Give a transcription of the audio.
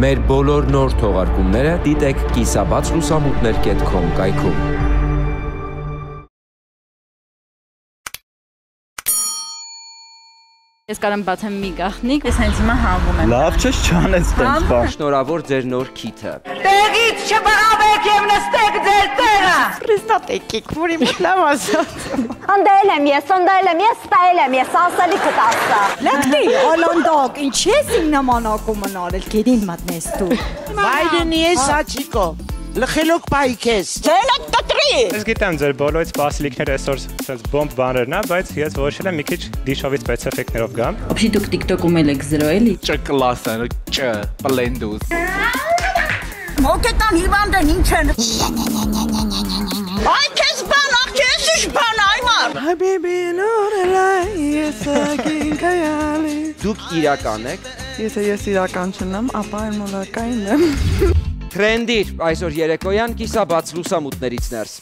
Մեր բոլոր նոր թողարկումները դիտեք կիսաբաց լուսամուտներ.com կայքում։ Ես կարամ բացեմ մի գախնիկ, Ես հենց հիմա հանվում եմ։ Լավ չէ չանես տենց բան։ Շնորհավոր ձեր նոր քիթը։ Տեղից չբաղավեք եւ նստեք ձեր տեղը։ Պրեստատեկիկ, որի մոտ լավ ասած։ Հնդել եմ ես, հնդել եմ ես, ստայել եմ ես, ասալի կտասա։ Լեքտի, Ջոկ, ինչի՞ ես իննա մանակում մնալել, գերին մտնես դու։ Բայդենի ես հա։ աչիկո։ Լխելոք պայք ես։ Ձելոք տտրի։ Ես գիտեմ ձեր բոլորից սպասելիքները այսօր ցած բոմբ բաներն է, բայց ես որոշել եմ մի քիչ դիշովի սպեցիֆիկներով գամ։ Ոբշի դուք TikTok-ում եք զրո էլի։ Չ կլասը, չ պլենդուս։ Մոկետան հիվանդն ինչ են։ Այ քեզ բան, ախ քեզ ի՞նչ բան, այ մար։ Հայ բեբի նորելա։ Դուք իրական եք։ Եթե ես իրական չնամ, ապա այն մոլակային եմ։ Տրենդիր այսօր երեկոյան կիսաբաց լուսամուտներից ներս։